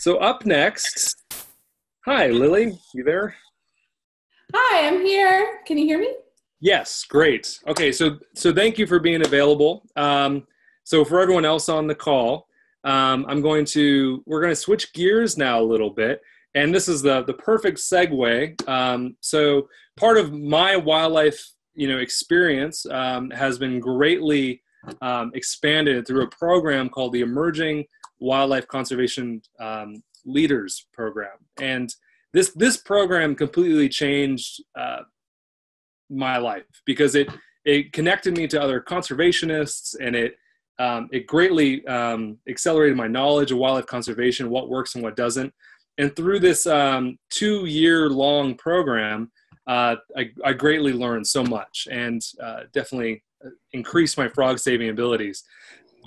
So up next, hi Lily, you there? Hi, I'm here. Can you hear me? Yes, great. Okay, so so thank you for being available. Um, so for everyone else on the call, um, I'm going to we're going to switch gears now a little bit, and this is the the perfect segue. Um, so part of my wildlife you know experience um, has been greatly um, expanded through a program called the Emerging Wildlife Conservation um, Leaders Program, and this this program completely changed uh, my life because it it connected me to other conservationists and it um, it greatly um, accelerated my knowledge of wildlife conservation, what works and what doesn't. And through this um, two year long program, uh, I, I, greatly learned so much and uh, definitely uh, increased my frog saving abilities.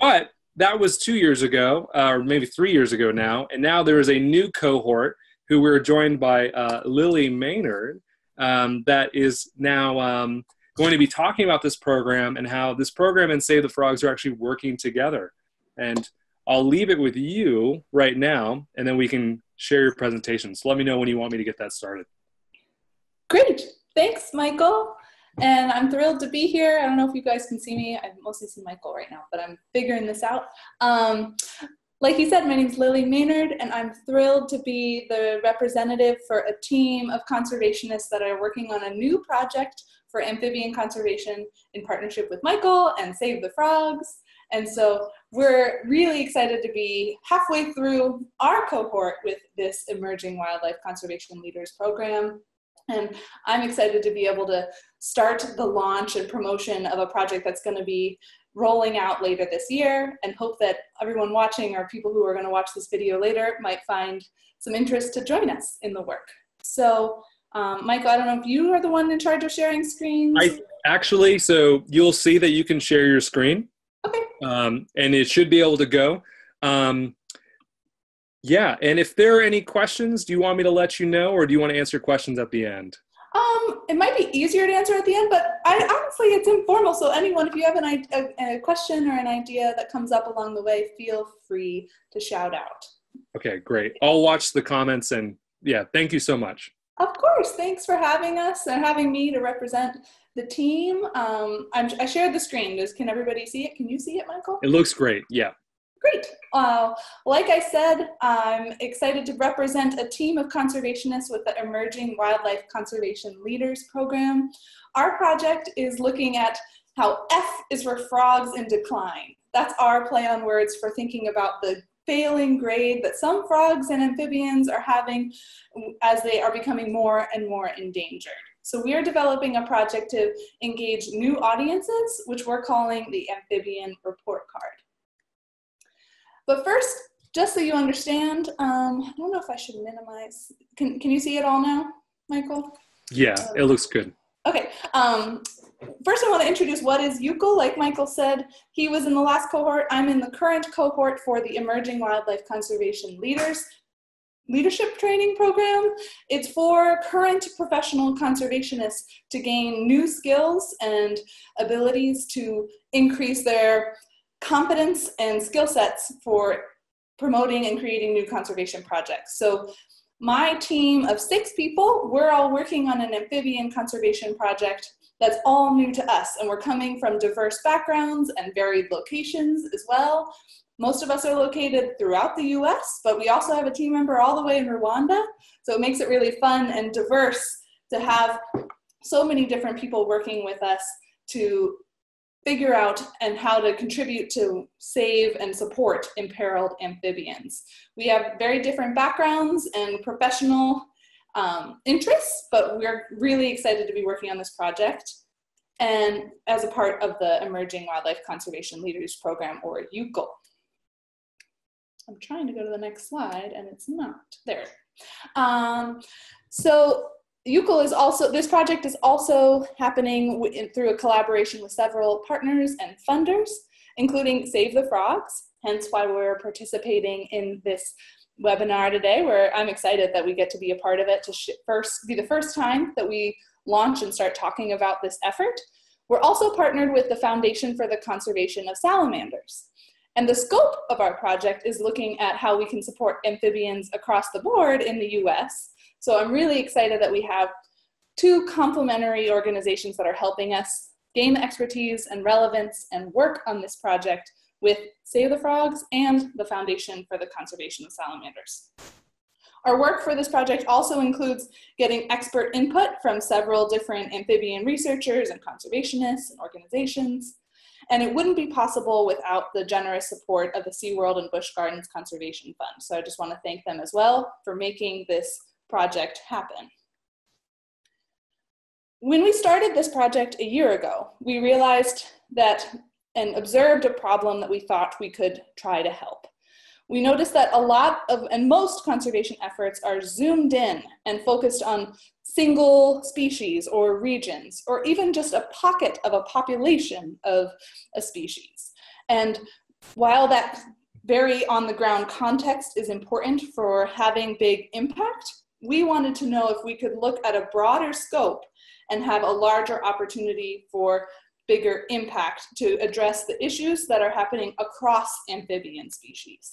But that was two years ago, uh, or maybe three years ago now. And now there is a new cohort who we're joined by uh, Lily Maynard um, that is now um, going to be talking about this program and how this program and Save the Frogs are actually working together. And I'll leave it with you right now, and then we can share your presentation. So let me know when you want me to get that started. Great. Thanks, Michael. And I'm thrilled to be here. I don't know if you guys can see me. I mostly see Michael right now, but I'm figuring this out. Um, like you said, my name is Lily Maynard, and I'm thrilled to be the representative for a team of conservationists that are working on a new project for amphibian conservation in partnership with Michael and Save the Frogs. And so we're really excited to be halfway through our cohort with this Emerging Wildlife Conservation Leaders Program. And I'm excited to be able to start the launch and promotion of a project that's going to be rolling out later this year and hope that everyone watching or people who are going to watch this video later might find some interest to join us in the work. So um, Michael, I don't know if you are the one in charge of sharing screens. I actually, so you'll see that you can share your screen. Okay. Um, and it should be able to go. Um, yeah, and if there are any questions, do you want me to let you know, or do you want to answer questions at the end? Um, it might be easier to answer at the end, but I honestly, it's informal. So anyone, if you have an a, a question or an idea that comes up along the way, feel free to shout out. Okay, great. I'll watch the comments and yeah, thank you so much. Of course. Thanks for having us and having me to represent the team. Um, i shared the screen. Does, can everybody see it? Can you see it, Michael? It looks great. Yeah. Great. Uh, like I said, I'm excited to represent a team of conservationists with the Emerging Wildlife Conservation Leaders Program. Our project is looking at how F is for frogs in decline. That's our play on words for thinking about the failing grade that some frogs and amphibians are having as they are becoming more and more endangered. So we are developing a project to engage new audiences, which we're calling the Amphibian Report Card. But first, just so you understand, um, I don't know if I should minimize. Can, can you see it all now, Michael? Yeah, it looks good. Okay. Um, first I want to introduce what is EWCL. Like Michael said, he was in the last cohort. I'm in the current cohort for the Emerging Wildlife Conservation Leaders Leadership Training Program. It's for current professional conservationists to gain new skills and abilities to increase their competence and skill sets for promoting and creating new conservation projects. So my team of six people, we're all working on an amphibian conservation project that's all new to us. And we're coming from diverse backgrounds and varied locations as well. Most of us are located throughout the US, but we also have a team member all the way in Rwanda. So it makes it really fun and diverse to have so many different people working with us to figure out and how to contribute to save and support imperiled amphibians. We have very different backgrounds and professional um, interests, but we're really excited to be working on this project and as a part of the Emerging Wildlife Conservation Leaders Program, or EWCL. I'm trying to go to the next slide and it's not. There. Um, so EWCL is also, this project is also happening in, through a collaboration with several partners and funders, including Save the Frogs, hence why we're participating in this webinar today, where I'm excited that we get to be a part of it to first be the first time that we launch and start talking about this effort. We're also partnered with the Foundation for the Conservation of Salamanders. And the scope of our project is looking at how we can support amphibians across the board in the US. So I'm really excited that we have two complementary organizations that are helping us gain expertise and relevance and work on this project with Save the Frogs and the Foundation for the Conservation of Salamanders. Our work for this project also includes getting expert input from several different amphibian researchers and conservationists and organizations. And it wouldn't be possible without the generous support of the SeaWorld and Busch Gardens Conservation Fund. So I just want to thank them as well for making this project happen. When we started this project a year ago, we realized that and observed a problem that we thought we could try to help. We noticed that a lot of, and most conservation efforts are zoomed in and focused on single species or regions, or even just a pocket of a population of a species. And while that very on the ground context is important for having big impact, we wanted to know if we could look at a broader scope and have a larger opportunity for bigger impact to address the issues that are happening across amphibian species.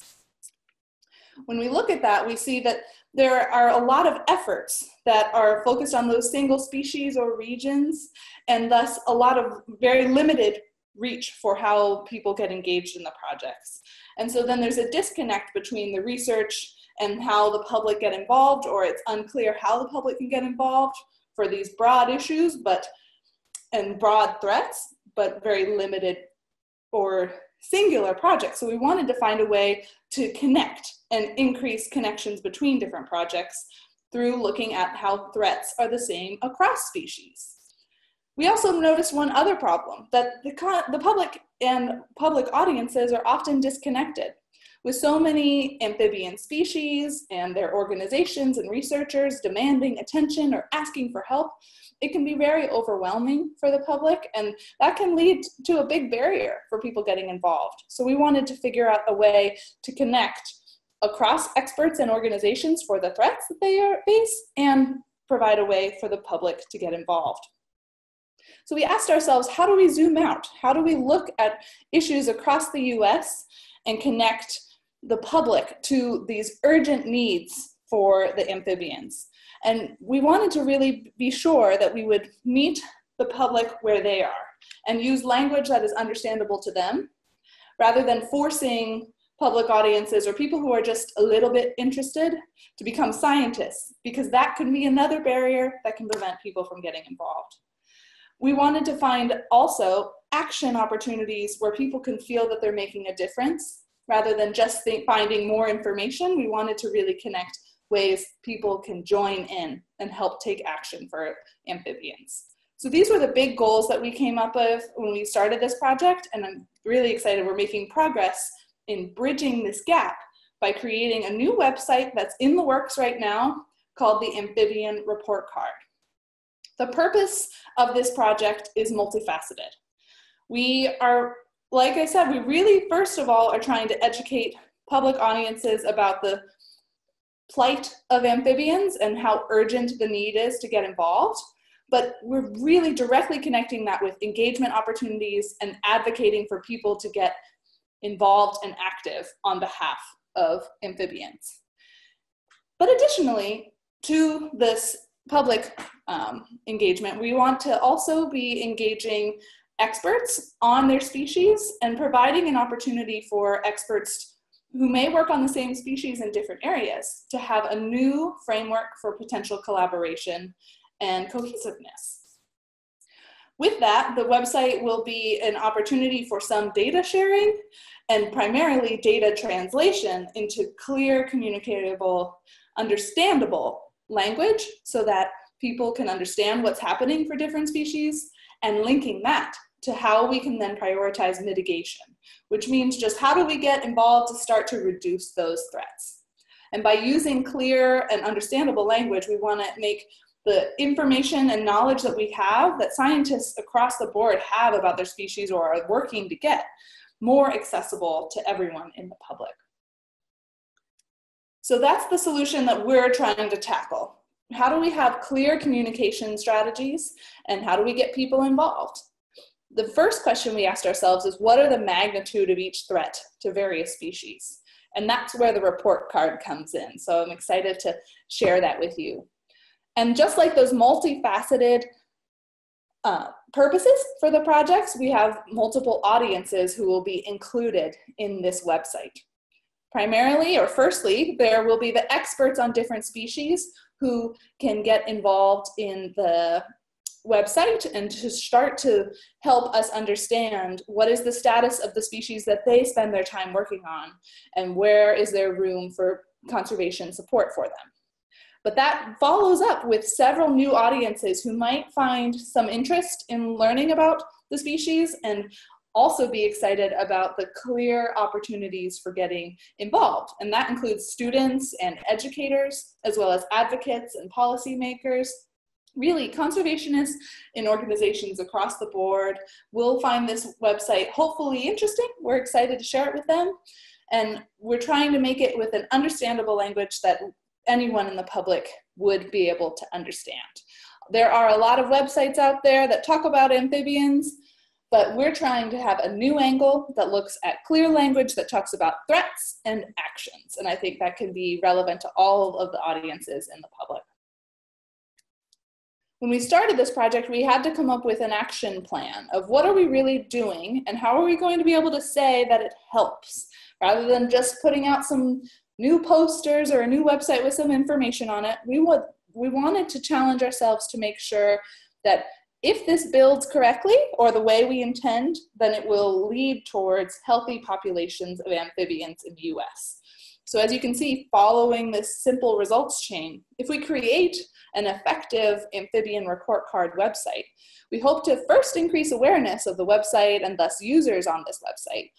When we look at that, we see that there are a lot of efforts that are focused on those single species or regions, and thus a lot of very limited reach for how people get engaged in the projects. And so then there's a disconnect between the research and how the public get involved, or it's unclear how the public can get involved for these broad issues, but and broad threats, but very limited or singular projects. So we wanted to find a way to connect and increase connections between different projects through looking at how threats are the same across species. We also noticed one other problem, that the, the public and public audiences are often disconnected. With so many amphibian species and their organizations and researchers demanding attention or asking for help, it can be very overwhelming for the public and that can lead to a big barrier for people getting involved. So we wanted to figure out a way to connect across experts and organizations for the threats that they face and provide a way for the public to get involved. So we asked ourselves, how do we zoom out? How do we look at issues across the US and connect the public to these urgent needs for the amphibians? And we wanted to really be sure that we would meet the public where they are and use language that is understandable to them rather than forcing public audiences or people who are just a little bit interested to become scientists because that could be another barrier that can prevent people from getting involved. We wanted to find also action opportunities where people can feel that they're making a difference rather than just think, finding more information. We wanted to really connect ways people can join in and help take action for amphibians. So these were the big goals that we came up with when we started this project, and I'm really excited we're making progress in bridging this gap by creating a new website that's in the works right now called the Amphibian Report Card. The purpose of this project is multifaceted. We are, like I said, we really, first of all, are trying to educate public audiences about the plight of amphibians and how urgent the need is to get involved. But we're really directly connecting that with engagement opportunities and advocating for people to get involved and active on behalf of amphibians. But additionally, to this public um, engagement, we want to also be engaging experts on their species and providing an opportunity for experts who may work on the same species in different areas to have a new framework for potential collaboration and cohesiveness. With that, the website will be an opportunity for some data sharing and primarily data translation into clear, communicatable, understandable language so that people can understand what's happening for different species and linking that to how we can then prioritize mitigation, which means just how do we get involved to start to reduce those threats. And by using clear and understandable language, we want to make the information and knowledge that we have, that scientists across the board have about their species or are working to get, more accessible to everyone in the public. So that's the solution that we're trying to tackle. How do we have clear communication strategies and how do we get people involved? The first question we asked ourselves is what are the magnitude of each threat to various species? And that's where the report card comes in. So I'm excited to share that with you. And just like those multifaceted uh, purposes for the projects, we have multiple audiences who will be included in this website. Primarily, or firstly, there will be the experts on different species who can get involved in the website and to start to help us understand what is the status of the species that they spend their time working on and where is there room for conservation support for them. But that follows up with several new audiences who might find some interest in learning about the species and also be excited about the clear opportunities for getting involved. And that includes students and educators, as well as advocates and policymakers. Really, conservationists in organizations across the board will find this website hopefully interesting. We're excited to share it with them. And we're trying to make it with an understandable language that anyone in the public would be able to understand. There are a lot of websites out there that talk about amphibians, but we're trying to have a new angle that looks at clear language that talks about threats and actions. And I think that can be relevant to all of the audiences in the public. When we started this project, we had to come up with an action plan of what are we really doing and how are we going to be able to say that it helps rather than just putting out some new posters or a new website with some information on it. We would we wanted to challenge ourselves to make sure that if this builds correctly or the way we intend, then it will lead towards healthy populations of amphibians in the US. So as you can see, following this simple results chain, if we create an effective amphibian report card website, we hope to first increase awareness of the website and thus users on this website.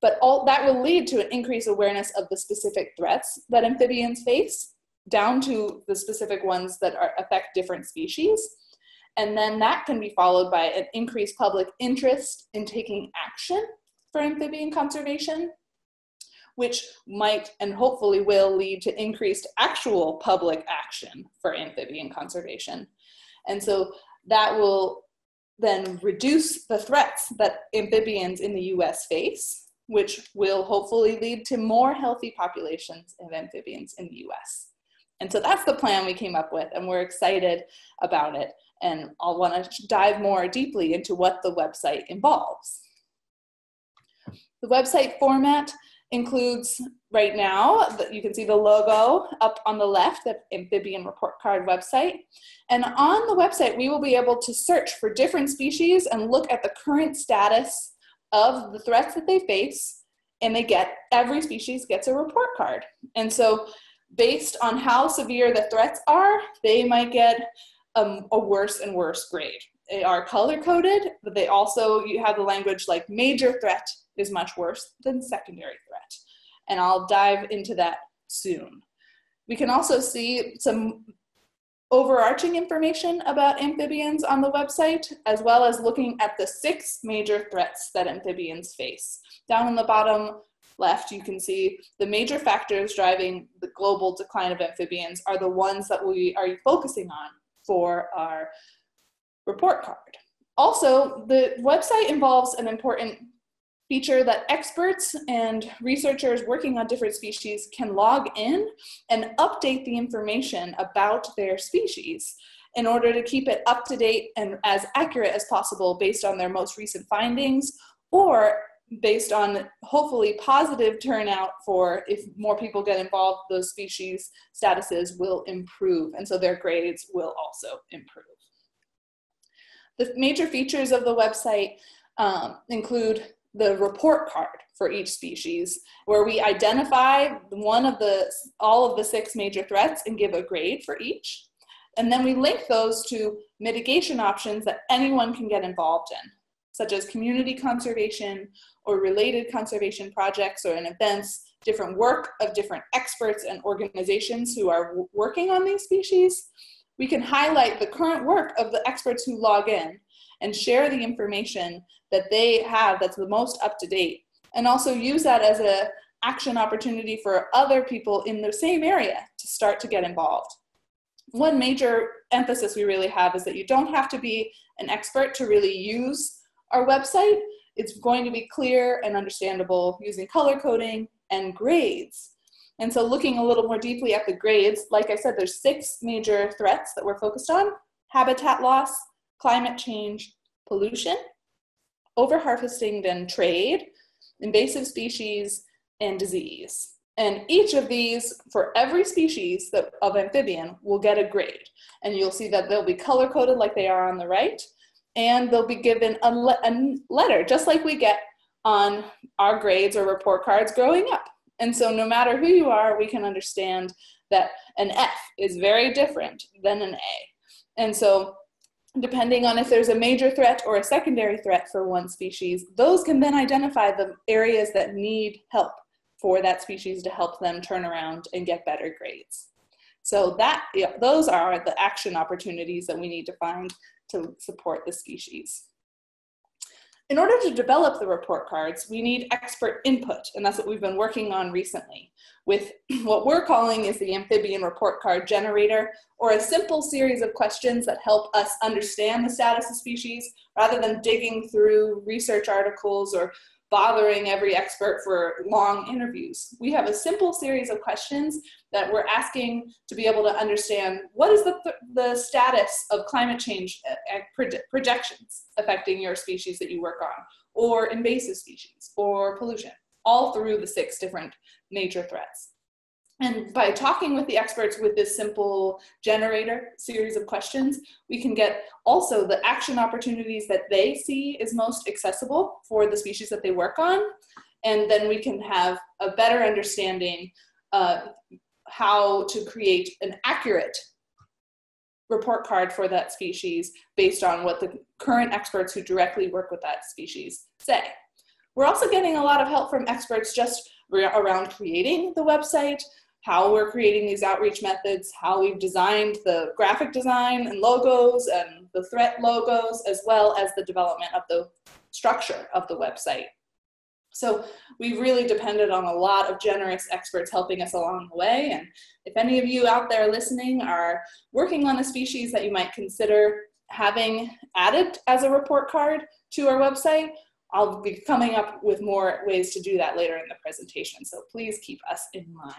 But all that will lead to an increased awareness of the specific threats that amphibians face, down to the specific ones that are, affect different species. And then that can be followed by an increased public interest in taking action for amphibian conservation, which might and hopefully will lead to increased actual public action for amphibian conservation. And so that will then reduce the threats that amphibians in the US face, which will hopefully lead to more healthy populations of amphibians in the US. And so that's the plan we came up with, and we're excited about it and I'll want to dive more deeply into what the website involves. The website format includes right now, that you can see the logo up on the left, the amphibian report card website. And on the website, we will be able to search for different species and look at the current status of the threats that they face. And they get, every species gets a report card. And so based on how severe the threats are, they might get um, a worse and worse grade. They are color coded, but they also you have the language like major threat is much worse than secondary threat. And I'll dive into that soon. We can also see some overarching information about amphibians on the website, as well as looking at the six major threats that amphibians face. Down in the bottom left, you can see the major factors driving the global decline of amphibians are the ones that we are focusing on for our report card. Also, the website involves an important feature that experts and researchers working on different species can log in and update the information about their species in order to keep it up to date and as accurate as possible based on their most recent findings or based on hopefully positive turnout for if more people get involved, those species statuses will improve. And so their grades will also improve. The major features of the website um, include the report card for each species, where we identify one of the, all of the six major threats and give a grade for each. And then we link those to mitigation options that anyone can get involved in such as community conservation or related conservation projects or in events, different work of different experts and organizations who are working on these species. We can highlight the current work of the experts who log in and share the information that they have that's the most up to date and also use that as a action opportunity for other people in the same area to start to get involved. One major emphasis we really have is that you don't have to be an expert to really use our website, it's going to be clear and understandable using color coding and grades. And so looking a little more deeply at the grades, like I said, there's six major threats that we're focused on. Habitat loss, climate change, pollution, overharvesting and trade, invasive species, and disease. And each of these, for every species that, of amphibian, will get a grade. And you'll see that they'll be color coded like they are on the right, and they'll be given a, le a letter, just like we get on our grades or report cards growing up. And so, no matter who you are, we can understand that an F is very different than an A. And so, depending on if there's a major threat or a secondary threat for one species, those can then identify the areas that need help for that species to help them turn around and get better grades. So that those are the action opportunities that we need to find to support the species. In order to develop the report cards, we need expert input, and that's what we've been working on recently with what we're calling is the amphibian report card generator, or a simple series of questions that help us understand the status of species rather than digging through research articles or bothering every expert for long interviews. We have a simple series of questions that we're asking to be able to understand what is the, the status of climate change projections affecting your species that you work on, or invasive species, or pollution, all through the six different major threats. And by talking with the experts with this simple generator series of questions, we can get also the action opportunities that they see is most accessible for the species that they work on. And then we can have a better understanding uh, how to create an accurate report card for that species based on what the current experts who directly work with that species say. We're also getting a lot of help from experts just around creating the website, how we're creating these outreach methods, how we've designed the graphic design and logos and the threat logos, as well as the development of the structure of the website. So we've really depended on a lot of generous experts helping us along the way. And if any of you out there listening are working on a species that you might consider having added as a report card to our website, I'll be coming up with more ways to do that later in the presentation. So please keep us in mind.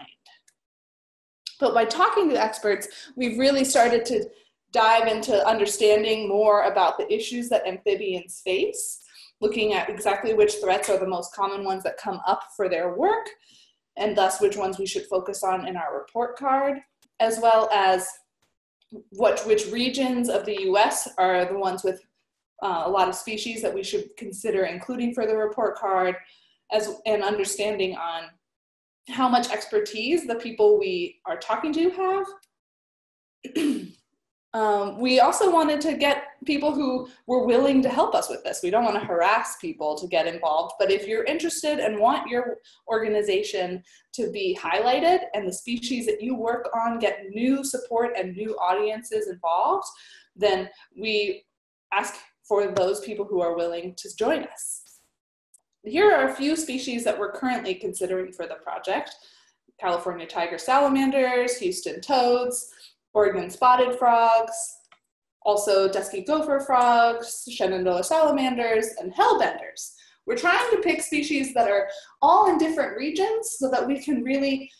But by talking to experts, we've really started to dive into understanding more about the issues that amphibians face, looking at exactly which threats are the most common ones that come up for their work, and thus which ones we should focus on in our report card, as well as what, which regions of the US are the ones with uh, a lot of species that we should consider including for the report card, as an understanding on how much expertise the people we are talking to have. um, we also wanted to get people who were willing to help us with this. We don't want to harass people to get involved, but if you're interested and want your organization to be highlighted and the species that you work on get new support and new audiences involved, then we ask for those people who are willing to join us. Here are a few species that we're currently considering for the project. California tiger salamanders, Houston toads, Oregon spotted frogs, also dusky gopher frogs, Shenandoah salamanders, and hellbenders. We're trying to pick species that are all in different regions so that we can really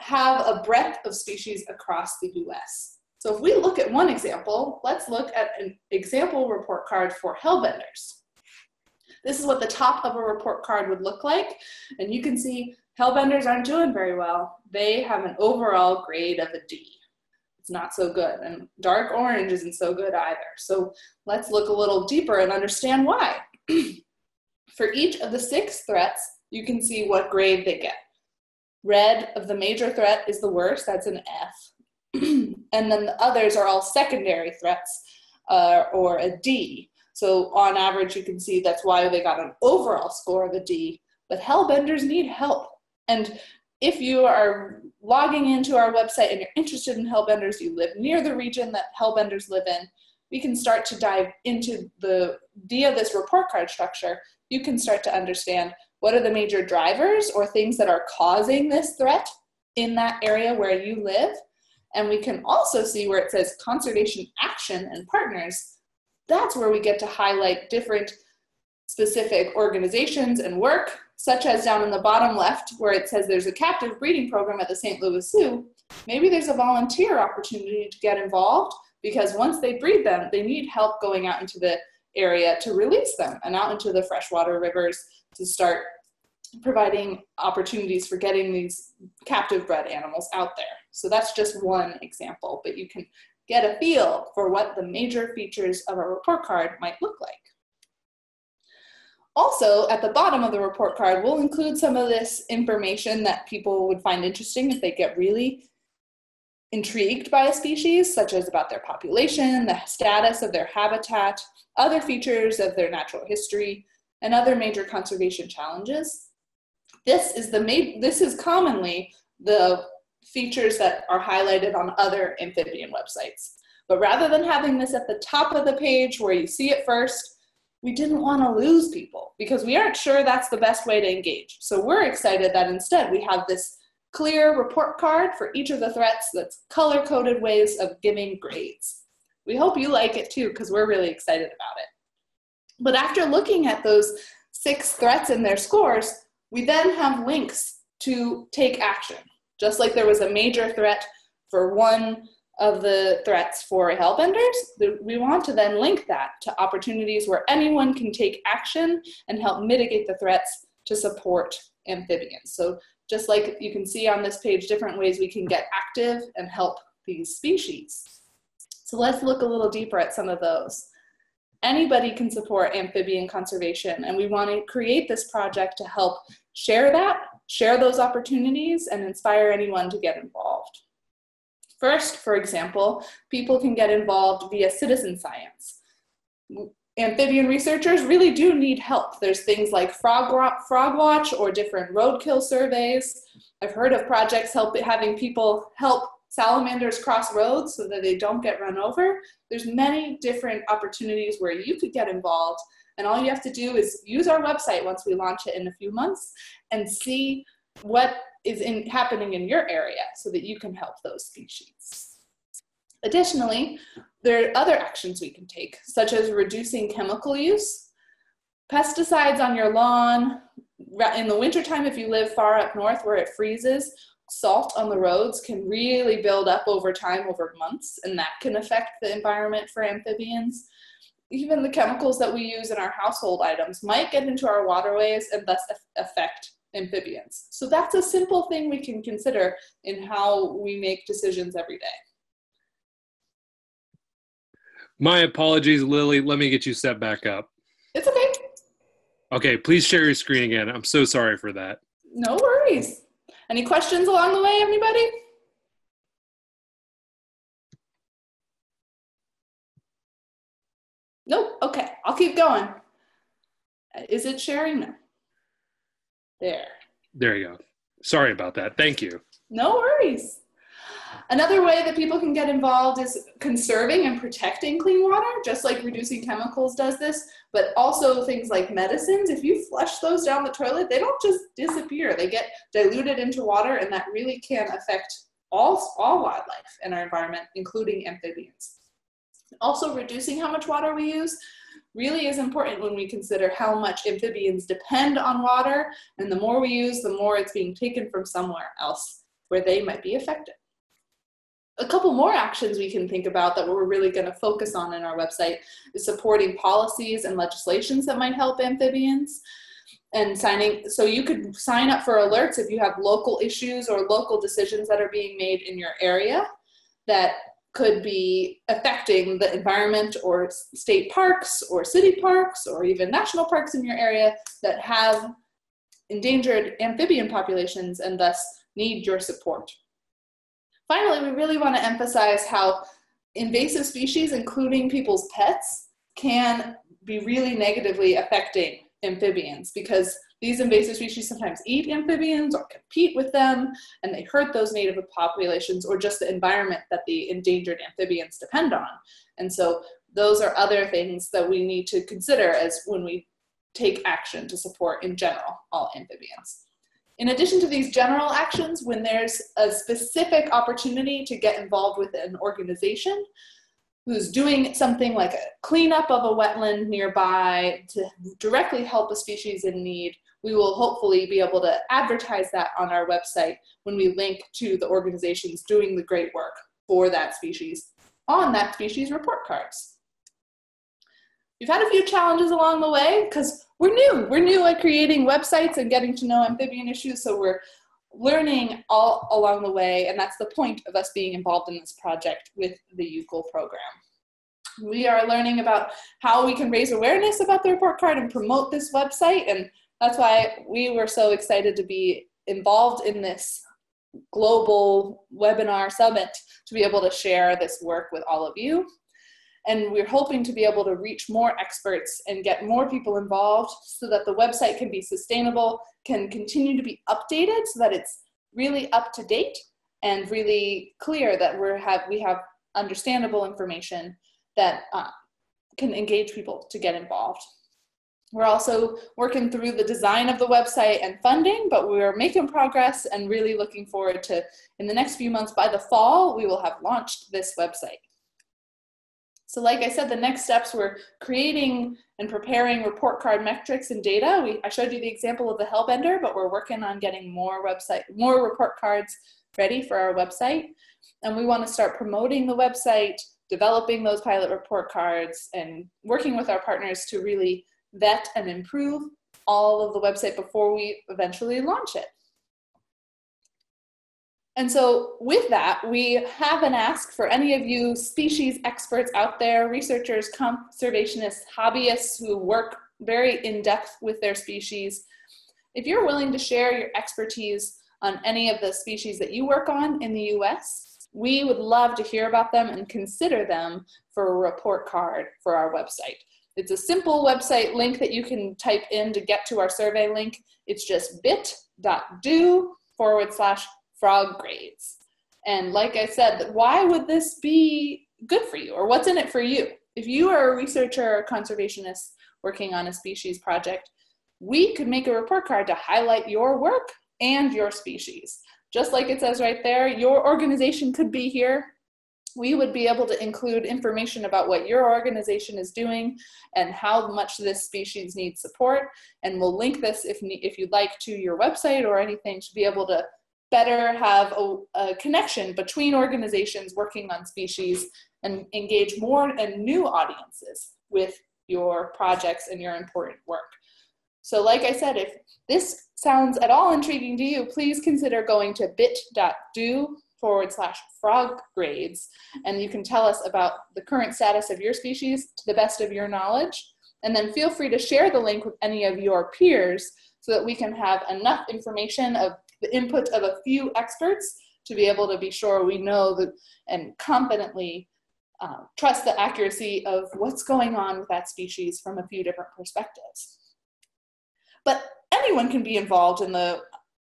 have a breadth of species across the US. So if we look at one example, let's look at an example report card for hellbenders. This is what the top of a report card would look like. And you can see Hellbenders aren't doing very well. They have an overall grade of a D. It's not so good. And dark orange isn't so good either. So let's look a little deeper and understand why. For each of the six threats, you can see what grade they get. Red of the major threat is the worst, that's an F. and then the others are all secondary threats uh, or a D. So on average, you can see that's why they got an overall score of a D. But Hellbenders need help. And if you are logging into our website and you're interested in Hellbenders, you live near the region that Hellbenders live in, we can start to dive into the via this report card structure. You can start to understand what are the major drivers or things that are causing this threat in that area where you live. And we can also see where it says conservation action and partners that's where we get to highlight different specific organizations and work, such as down in the bottom left where it says there's a captive breeding program at the St. Louis Zoo, maybe there's a volunteer opportunity to get involved because once they breed them, they need help going out into the area to release them and out into the freshwater rivers to start providing opportunities for getting these captive bred animals out there. So that's just one example, but you can get a feel for what the major features of a report card might look like. Also, at the bottom of the report card, we'll include some of this information that people would find interesting if they get really intrigued by a species, such as about their population, the status of their habitat, other features of their natural history, and other major conservation challenges. This is the ma- this is commonly the features that are highlighted on other amphibian websites. But rather than having this at the top of the page where you see it first, we didn't want to lose people because we aren't sure that's the best way to engage. So we're excited that instead we have this clear report card for each of the threats that's color coded ways of giving grades. We hope you like it too because we're really excited about it. But after looking at those six threats and their scores, we then have links to take action. Just like there was a major threat for one of the threats for hellbenders, we want to then link that to opportunities where anyone can take action and help mitigate the threats to support amphibians. So just like you can see on this page, different ways we can get active and help these species. So let's look a little deeper at some of those. Anybody can support amphibian conservation, and we want to create this project to help share that, share those opportunities, and inspire anyone to get involved. First, for example, people can get involved via citizen science amphibian researchers really do need help. There's things like Frog, Frog Watch or different roadkill surveys. I've heard of projects help having people help salamanders cross roads so that they don't get run over. There's many different opportunities where you could get involved and all you have to do is use our website once we launch it in a few months and see what is in, happening in your area so that you can help those species. Additionally, there are other actions we can take, such as reducing chemical use, pesticides on your lawn. In the wintertime, if you live far up north where it freezes, salt on the roads can really build up over time, over months, and that can affect the environment for amphibians. Even the chemicals that we use in our household items might get into our waterways and thus affect amphibians. So that's a simple thing we can consider in how we make decisions every day. My apologies, Lily. Let me get you set back up. It's okay. Okay, please share your screen again. I'm so sorry for that. No worries. Any questions along the way, anybody? Okay, I'll keep going. Is it sharing? No. There. There you go. Sorry about that. Thank you. No worries. Another way that people can get involved is conserving and protecting clean water, just like reducing chemicals does this, but also things like medicines. If you flush those down the toilet, they don't just disappear. They get diluted into water, and that really can affect all, all wildlife in our environment, including amphibians. Also, reducing how much water we use really is important when we consider how much amphibians depend on water, and the more we use, the more it's being taken from somewhere else where they might be affected. A couple more actions we can think about that we're really going to focus on in our website is supporting policies and legislations that might help amphibians and signing so you could sign up for alerts if you have local issues or local decisions that are being made in your area that could be affecting the environment or state parks or city parks or even national parks in your area that have endangered amphibian populations and thus need your support. Finally, we really want to emphasize how invasive species, including people's pets, can be really negatively affecting amphibians because these invasive species sometimes eat amphibians or compete with them and they hurt those native populations or just the environment that the endangered amphibians depend on. And so those are other things that we need to consider as when we take action to support in general all amphibians. In addition to these general actions, when there's a specific opportunity to get involved with an organization, who's doing something like a cleanup of a wetland nearby to directly help a species in need, we will hopefully be able to advertise that on our website when we link to the organizations doing the great work for that species on that species report cards. We've had a few challenges along the way because we're new. We're new at creating websites and getting to know amphibian issues, so we're learning all along the way, and that's the point of us being involved in this project with the EWCL program. We are learning about how we can raise awareness about the report card and promote this website, and that's why we were so excited to be involved in this global webinar summit to be able to share this work with all of you. And we're hoping to be able to reach more experts and get more people involved so that the website can be sustainable, can continue to be updated so that it's really up to date and really clear that we have, we have understandable information that uh, can engage people to get involved. We're also working through the design of the website and funding, but we're making progress and really looking forward to, in the next few months, by the fall, we will have launched this website. So like I said, the next steps were creating and preparing report card metrics and data. We, I showed you the example of the Hellbender, but we're working on getting more website, more report cards ready for our website. And we want to start promoting the website, developing those pilot report cards, and working with our partners to really vet and improve all of the website before we eventually launch it. And so with that, we have an ask for any of you species experts out there, researchers, conservationists, hobbyists who work very in depth with their species. If you're willing to share your expertise on any of the species that you work on in the US, we would love to hear about them and consider them for a report card for our website. It's a simple website link that you can type in to get to our survey link. It's just bit.do forward slash frog grades. And like I said, why would this be good for you or what's in it for you? If you are a researcher or conservationist working on a species project, we could make a report card to highlight your work and your species. Just like it says right there, your organization could be here we would be able to include information about what your organization is doing and how much this species needs support. And we'll link this if, if you'd like to your website or anything to be able to better have a, a connection between organizations working on species and engage more and new audiences with your projects and your important work. So like I said, if this sounds at all intriguing to you, please consider going to bit.do forward slash frog grades, and you can tell us about the current status of your species to the best of your knowledge. And then feel free to share the link with any of your peers so that we can have enough information of the input of a few experts to be able to be sure we know that and confidently uh, trust the accuracy of what's going on with that species from a few different perspectives. But anyone can be involved in the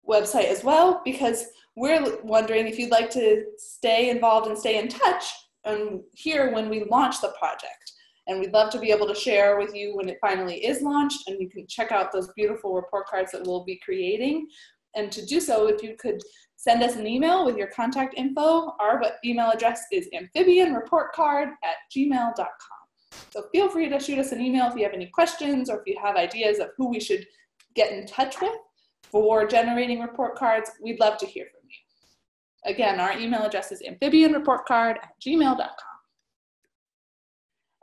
website as well because we're wondering if you'd like to stay involved and stay in touch and here when we launch the project. And we'd love to be able to share with you when it finally is launched and you can check out those beautiful report cards that we'll be creating. And to do so, if you could send us an email with your contact info, our email address is amphibianreportcard at gmail.com. So feel free to shoot us an email if you have any questions or if you have ideas of who we should get in touch with for generating report cards. We'd love to hear from you. Again, our email address is amphibianreportcard at gmail.com.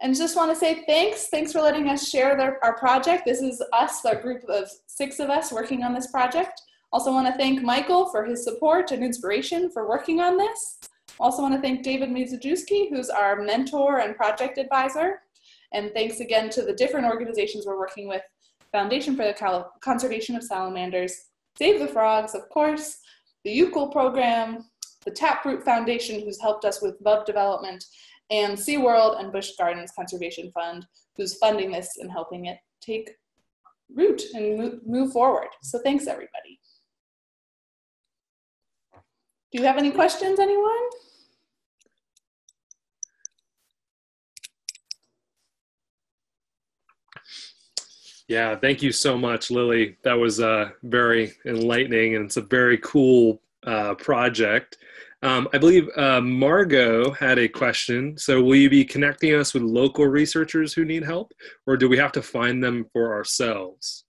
And just want to say thanks. Thanks for letting us share our project. This is us, a group of six of us working on this project. Also want to thank Michael for his support and inspiration for working on this. Also want to thank David Mizejewski, who's our mentor and project advisor. And thanks again to the different organizations we're working with, Foundation for the Conservation of Salamanders, Save the Frogs, of course, the EWCL program, the Taproot Foundation, who's helped us with bug development, and SeaWorld and Busch Gardens Conservation Fund, who's funding this and helping it take root and move forward. So thanks, everybody. Do you have any questions, anyone? Yeah, thank you so much, Lily. That was uh, very enlightening, and it's a very cool uh, project. Um, I believe uh, Margot had a question. So, will you be connecting us with local researchers who need help, or do we have to find them for ourselves?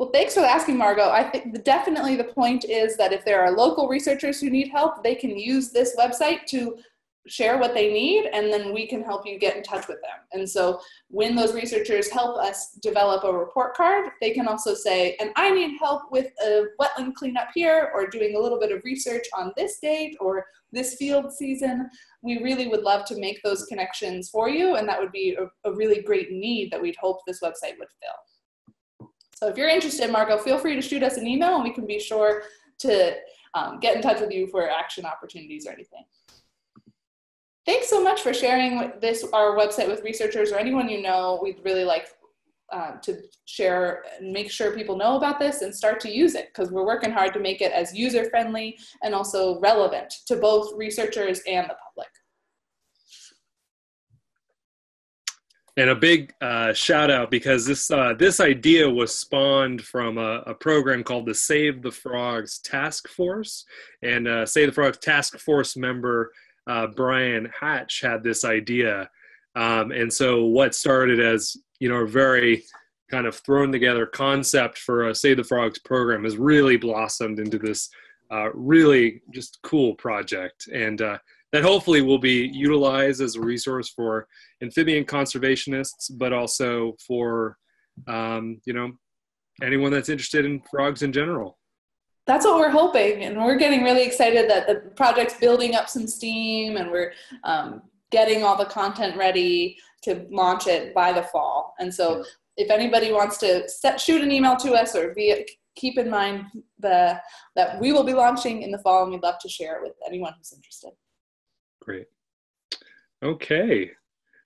Well, thanks for asking, Margot. I think definitely the point is that if there are local researchers who need help, they can use this website to share what they need and then we can help you get in touch with them. And so when those researchers help us develop a report card they can also say and i need help with a wetland cleanup here or doing a little bit of research on this date or this field season. We really would love to make those connections for you and that would be a, a really great need that we'd hope this website would fill so if you're interested margot feel free to shoot us an email and we can be sure to um, get in touch with you for action opportunities or anything Thanks so much for sharing this our website with researchers or anyone you know. We'd really like uh, to share and make sure people know about this and start to use it because we're working hard to make it as user friendly and also relevant to both researchers and the public. And a big uh, shout out because this uh, this idea was spawned from a, a, program called the Save the Frogs Task Force, and uh, Save the Frogs Task Force member uh, Brian Hatch had this idea. Um, and so what started as, you know, a very kind of thrown together concept for a Save the Frogs program has really blossomed into this uh, really just cool project. And uh, that hopefully will be utilized as a resource for amphibian conservationists, but also for, um, you know, anyone that's interested in frogs in general. That's what we're hoping and we're getting really excited that the project's building up some steam and we're um, getting all the content ready to launch it by the fall. And so if anybody wants to set, shoot an email to us or via, keep in mind the, that we will be launching in the fall and we'd love to share it with anyone who's interested. Great. Okay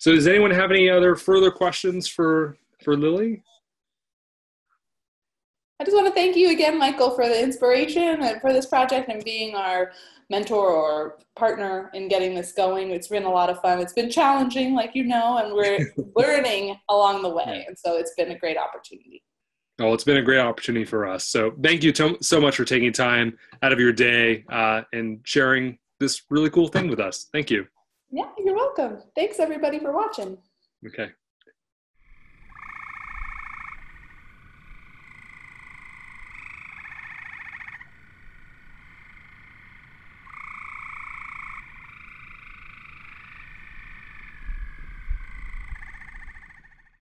so does anyone have any other further questions for for lily I just want to thank you again, Michael, for the inspiration and for this project and being our mentor or partner in getting this going. It's been a lot of fun. It's been challenging, like you know, and we're learning along the way. And so it's been a great opportunity. Oh, it's been a great opportunity for us. So thank you to, so much for taking time out of your day uh, and sharing this really cool thing with us. Thank you. Yeah, you're welcome. Thanks everybody for watching. Okay.